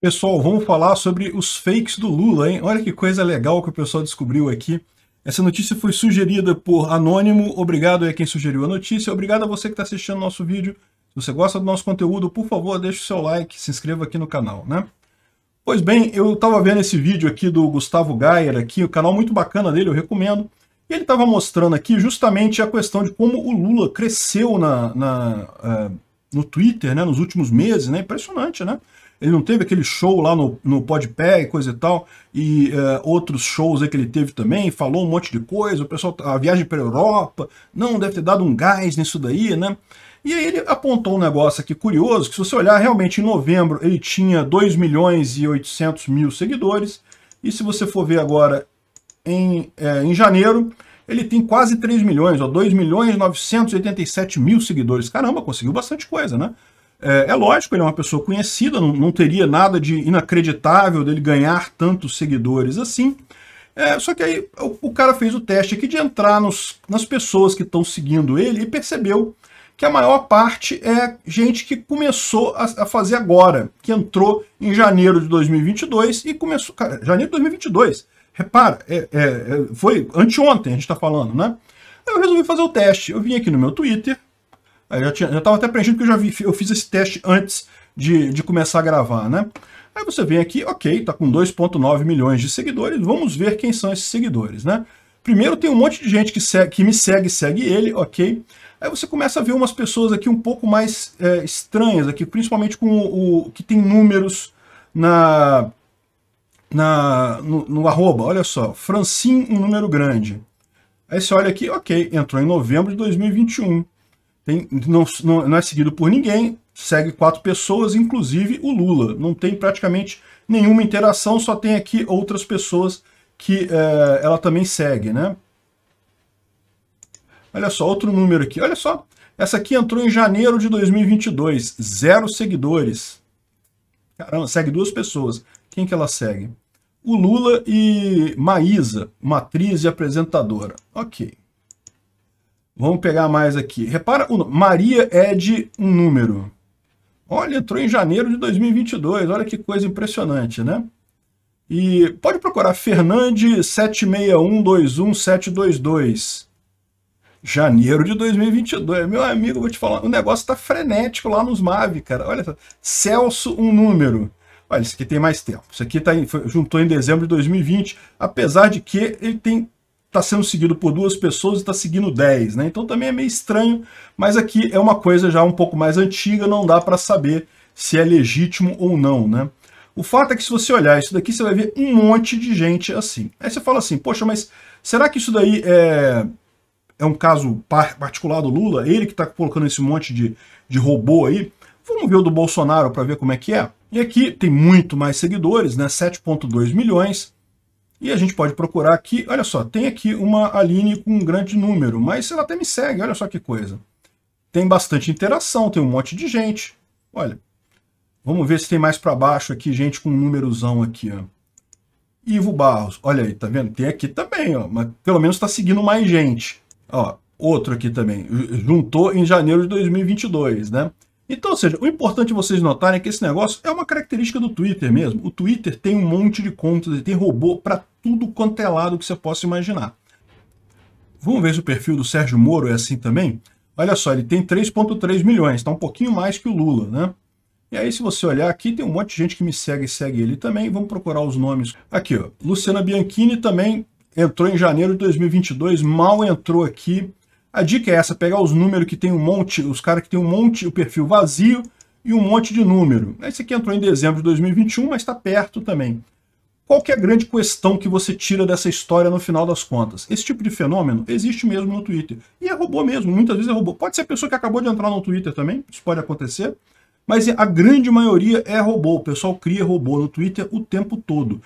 Pessoal, vamos falar sobre os fakes do Lula, hein? Olha que coisa legal que o pessoal descobriu aqui. Essa notícia foi sugerida por Anônimo. Obrigado a quem sugeriu a notícia. Obrigado a você que está assistindo nosso vídeo. Se você gosta do nosso conteúdo, por favor, deixe o seu like, se inscreva aqui no canal, né? Pois bem, eu estava vendo esse vídeo aqui do Gustavo Gayer, aqui, o canal muito bacana dele, eu recomendo. E ele estava mostrando aqui justamente a questão de como o Lula cresceu na, na uh, no Twitter, né, nos últimos meses, né? Impressionante, né? Ele não teve aquele show lá no, no Podpé e coisa e tal, e uh, outros shows que ele teve também, falou um monte de coisa, o pessoal, a viagem para a Europa, não, deve ter dado um gás nisso daí, né? E aí ele apontou um negócio aqui curioso, que se você olhar, realmente em novembro ele tinha 2 milhões e 800 mil seguidores, e se você for ver agora em, é, em janeiro, ele tem quase 3 milhões, ó, 2 milhões e 987 mil seguidores. Caramba, conseguiu bastante coisa, né? É, é, lógico, ele é uma pessoa conhecida, não, não, teria nada de inacreditável dele ganhar tantos seguidores assim. É, só que aí o, o, cara fez o teste aqui de entrar nos, nas pessoas que estão seguindo ele e percebeu que a maior parte é gente que começou a, a fazer agora, que entrou em janeiro de 2022 e começou... Cara, janeiro de 2022, repara, é, é, é, foi anteontem a gente está falando, né? Eu resolvi fazer o teste. Eu vim aqui no meu Twitter, Aí já estava até preenchido porque eu já vi, eu fiz esse teste antes de, de começar a gravar, né? Aí você vem aqui, ok, tá com 2.9 milhões de seguidores, vamos ver quem são esses seguidores, né? Primeiro tem um monte de gente que, segue, que me segue, segue ele, ok? Aí você começa a ver umas pessoas aqui um pouco mais é, estranhas aqui, principalmente com o, o, que tem números na, na no, no, arroba, olha só, Francine, um número grande. Aí você olha aqui, ok, entrou em novembro de 2021 tem, não, não, não é seguido por ninguém, segue quatro pessoas, inclusive o Lula. Não tem praticamente nenhuma interação, só tem aqui outras pessoas que é, ela também segue, né? Olha só, outro número aqui. Olha só, essa aqui entrou em janeiro de 2022, zero seguidores. Caramba, segue duas pessoas. Quem que ela segue? O Lula e Maísa, uma atriz e apresentadora. Ok. Vamos pegar mais aqui. Repara, Maria é de um número. Olha, entrou em janeiro de 2022. Olha que coisa impressionante, né? E pode procurar Fernandes 7612122. Janeiro de 2022. Meu amigo, vou te falar, o negócio tá frenético lá nos MAV, cara. Olha. Celso, um número. Olha, isso aqui tem mais tempo. Isso aqui tá em, juntou em dezembro de 2020, apesar de que ele tem está sendo seguido por duas pessoas e está seguindo 10, né? Então também é meio estranho, mas aqui é uma coisa já um pouco mais antiga, não dá para saber se é legítimo ou não, né? O fato é que se você olhar isso daqui, você vai ver um monte de gente assim. Aí você fala assim, poxa, mas será que isso daí é, é um caso particular do Lula? Ele que está colocando esse monte de, de robô aí? Vamos ver o do Bolsonaro para ver como é que é. E aqui tem muito mais seguidores, né? 7.2 milhões. E a gente pode procurar aqui, olha só, tem aqui uma Aline com um grande número, mas ela até me segue, olha só que coisa. Tem bastante interação, tem um monte de gente. Olha, vamos ver se tem mais para baixo aqui, gente com um númerozão aqui, ó. Ivo Barros, olha aí, tá vendo? Tem aqui também, ó, mas pelo menos está seguindo mais gente. Ó, outro aqui também, juntou em janeiro de 2022, né? Então, ou seja, o importante vocês notarem é que esse negócio é uma característica do Twitter mesmo. O Twitter tem um monte de contas, e tem robô para tudo quanto é lado que você possa imaginar. Vamos ver se o perfil do Sérgio Moro é assim também? Olha só, ele tem 3.3 milhões, está um pouquinho mais que o Lula, né? E aí, se você olhar aqui, tem um monte de gente que me segue e segue ele também. Vamos procurar os nomes. Aqui, ó. Luciana Bianchini também entrou em janeiro de 2022, mal entrou aqui. A dica é essa, pegar os números que tem um monte, os caras que tem um monte, o perfil vazio e um monte de número. Esse aqui entrou em dezembro de 2021, mas está perto também. Qual é a grande questão que você tira dessa história no final das contas? Esse tipo de fenômeno existe mesmo no Twitter. E é robô mesmo, muitas vezes é robô. Pode ser a pessoa que acabou de entrar no Twitter também, isso pode acontecer. Mas a grande maioria é robô. O pessoal cria robô no Twitter o tempo todo.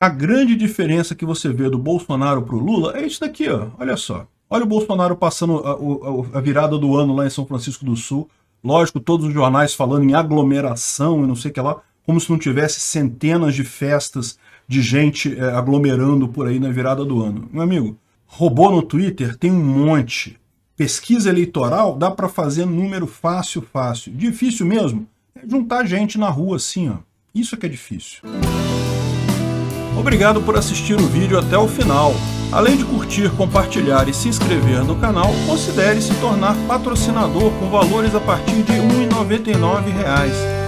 A grande diferença que você vê do Bolsonaro para o Lula é isso daqui, ó. olha só. Olha o Bolsonaro passando a, a, a, virada do ano lá em São Francisco do Sul. Lógico, todos os jornais falando em aglomeração e não sei o que lá, como se não tivesse centenas de festas de gente é, aglomerando por aí na virada do ano. Meu amigo, robô no Twitter tem um monte. Pesquisa eleitoral dá para fazer número fácil, fácil. Difícil mesmo é juntar gente na rua assim, ó. Isso é que é difícil. Obrigado por assistir o vídeo até o final. Além de curtir, compartilhar e se inscrever no canal, considere se tornar patrocinador com valores a partir de R$ 1,99